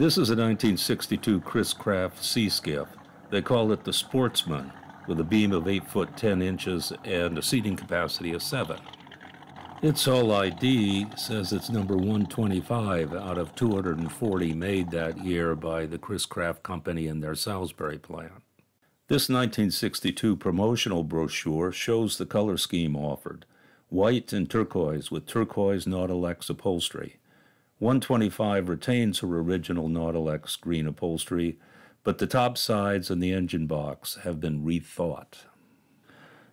This is a 1962 Chris Craft sea skiff. They call it the Sportsman, with a beam of 8 foot 10 inches and a seating capacity of 7. Its hull ID says it's number 125 out of 240 made that year by the Chris Craft Company in their Salisbury plant. This 1962 promotional brochure shows the color scheme offered white and turquoise with turquoise Nautolex upholstery. 125 retains her original Nautolex green upholstery, but the top sides and the engine box have been rethought.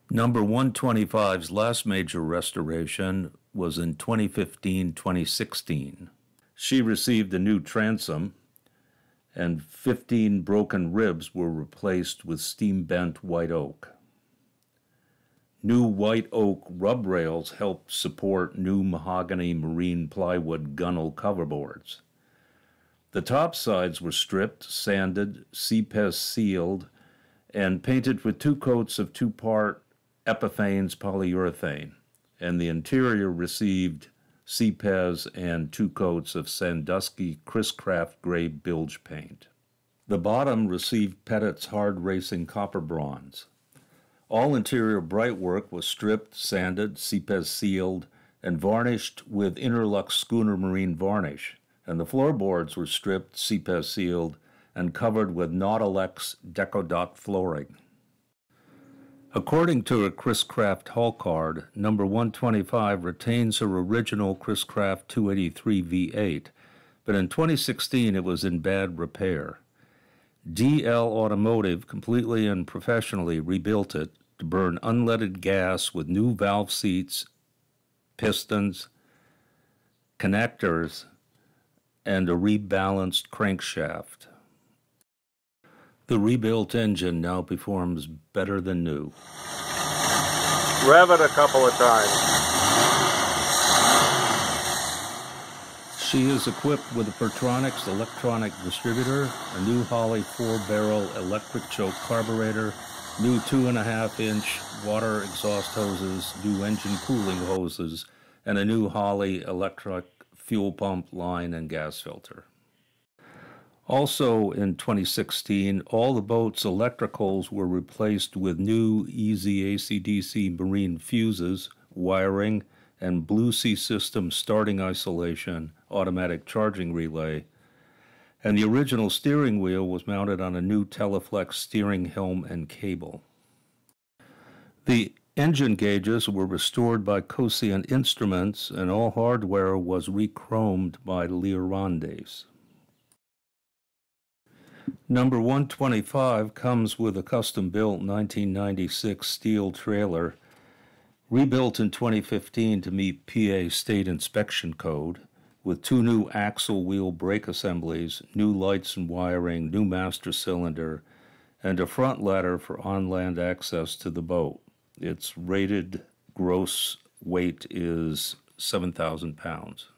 Number 125's last major restoration was in 2015 2016. She received a new transom, and 15 broken ribs were replaced with steam bent white oak. New white oak rub rails helped support new mahogany marine plywood gunnel coverboards. The top sides were stripped, sanded, CPES sealed, and painted with two coats of two part Epiphanes polyurethane, and the interior received CPES and two coats of Sandusky Chris Craft gray bilge paint. The bottom received Pettit's hard racing copper bronze. All interior brightwork was stripped, sanded, CPES sealed, and varnished with Interlux schooner marine varnish, and the floorboards were stripped, CPES sealed, and covered with Nautolex Decodot flooring. According to a Chris Craft hull card, number 125 retains her original Chris Craft 283 V8, but in 2016 it was in bad repair. DL Automotive completely and professionally rebuilt it to burn unleaded gas with new valve seats, pistons, connectors, and a rebalanced crankshaft. The rebuilt engine now performs better than new. Rev it a couple of times. She is equipped with a Pertronix electronic distributor, a new Holley four-barrel electric choke carburetor, new two and a half inch water exhaust hoses, new engine cooling hoses, and a new Holley electric fuel pump line and gas filter. Also in 2016, all the boat's electricals were replaced with new easy AC-DC marine fuses, wiring, and Blue Sea system starting isolation, automatic charging relay, and the original steering wheel was mounted on a new Teleflex steering helm and cable. The engine gauges were restored by Coscient Instruments, and all hardware was rechromed by Lear. Number 125 comes with a custom built 1996 steel trailer, rebuilt in 2015 to meet PA state inspection code, with two new axle wheel brake assemblies, new lights and wiring, new master cylinder, and a front ladder for on land access to the boat. Its rated gross weight is 7,000 pounds.